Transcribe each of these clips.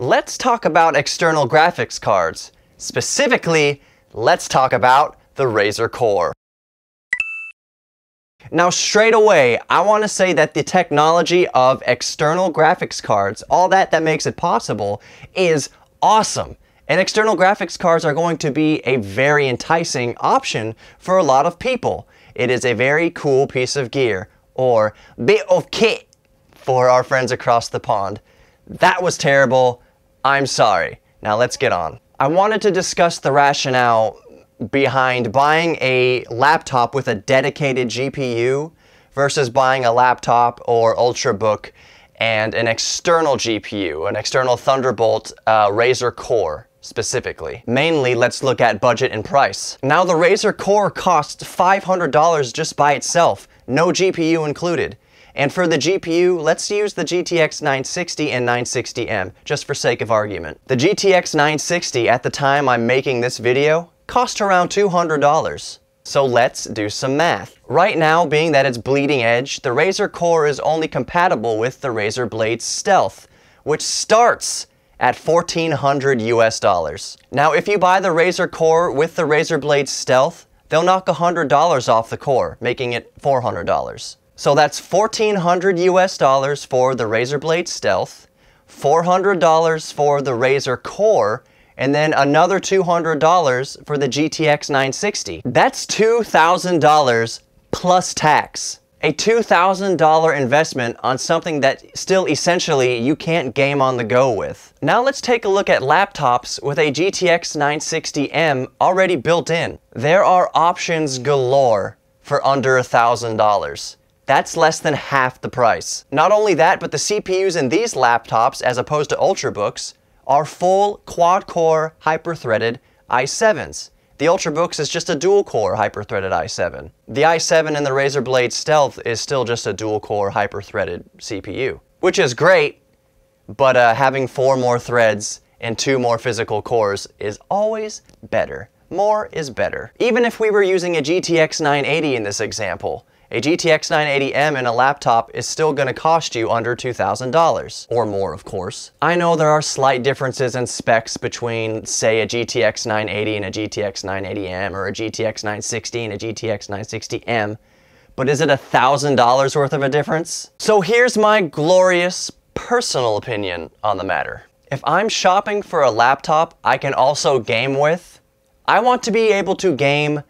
let's talk about external graphics cards. Specifically, let's talk about the Razer Core. Now straight away, I want to say that the technology of external graphics cards, all that that makes it possible, is awesome. And external graphics cards are going to be a very enticing option for a lot of people. It is a very cool piece of gear, or bit of kit for our friends across the pond. That was terrible. I'm sorry. Now let's get on. I wanted to discuss the rationale behind buying a laptop with a dedicated GPU versus buying a laptop or Ultrabook and an external GPU, an external Thunderbolt uh, Razer Core specifically. Mainly, let's look at budget and price. Now the Razer Core costs $500 just by itself, no GPU included. And for the GPU, let's use the GTX 960 and 960M, just for sake of argument. The GTX 960, at the time I'm making this video, cost around $200. So let's do some math. Right now, being that it's bleeding edge, the Razer Core is only compatible with the Razer Blade Stealth, which starts at 1400 US dollars. Now, if you buy the Razer Core with the Razer Blade Stealth, they'll knock $100 off the core, making it $400. So that's 1400 US dollars for the Razer Blade Stealth, $400 for the Razer Core, and then another $200 for the GTX 960. That's $2,000 plus tax. A $2,000 investment on something that still essentially you can't game on the go with. Now let's take a look at laptops with a GTX 960M already built in. There are options galore for under $1,000. That's less than half the price. Not only that, but the CPUs in these laptops, as opposed to Ultrabooks, are full quad-core hyper-threaded i7s. The Ultrabooks is just a dual-core hyper-threaded i7. The i7 in the Razer Blade Stealth is still just a dual-core hyper-threaded CPU, which is great, but uh, having four more threads and two more physical cores is always better. More is better. Even if we were using a GTX 980 in this example, a GTX 980M in a laptop is still going to cost you under $2,000, or more of course. I know there are slight differences in specs between, say, a GTX 980 and a GTX 980M, or a GTX 960 and a GTX 960M, but is it $1,000 worth of a difference? So here's my glorious personal opinion on the matter. If I'm shopping for a laptop I can also game with, I want to be able to game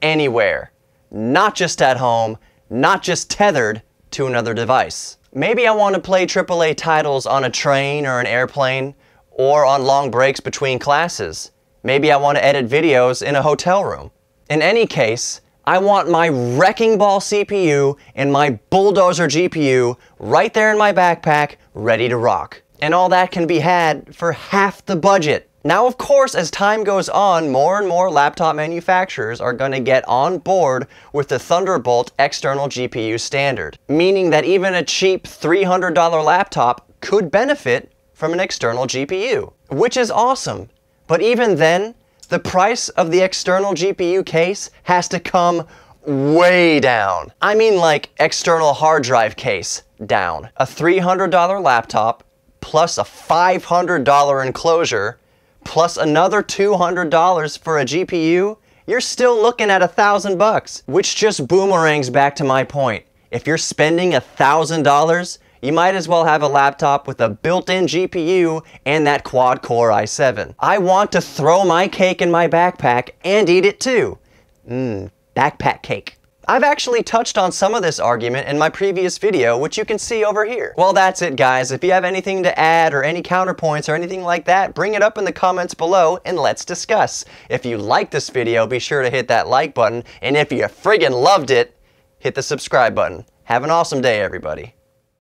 anywhere not just at home, not just tethered to another device. Maybe I want to play AAA titles on a train or an airplane, or on long breaks between classes. Maybe I want to edit videos in a hotel room. In any case, I want my Wrecking Ball CPU and my Bulldozer GPU right there in my backpack, ready to rock. And all that can be had for half the budget. Now, of course, as time goes on, more and more laptop manufacturers are going to get on board with the Thunderbolt external GPU standard, meaning that even a cheap $300 laptop could benefit from an external GPU, which is awesome. But even then, the price of the external GPU case has to come way down. I mean like external hard drive case down. A $300 laptop plus a $500 enclosure plus another $200 for a GPU, you're still looking at a thousand bucks, which just boomerangs back to my point. If you're spending a thousand dollars, you might as well have a laptop with a built-in GPU and that quad-core i7. I want to throw my cake in my backpack and eat it too. Mmm, backpack cake. I've actually touched on some of this argument in my previous video, which you can see over here. Well, that's it guys. If you have anything to add or any counterpoints or anything like that, bring it up in the comments below and let's discuss. If you liked this video, be sure to hit that like button, and if you friggin' loved it, hit the subscribe button. Have an awesome day, everybody.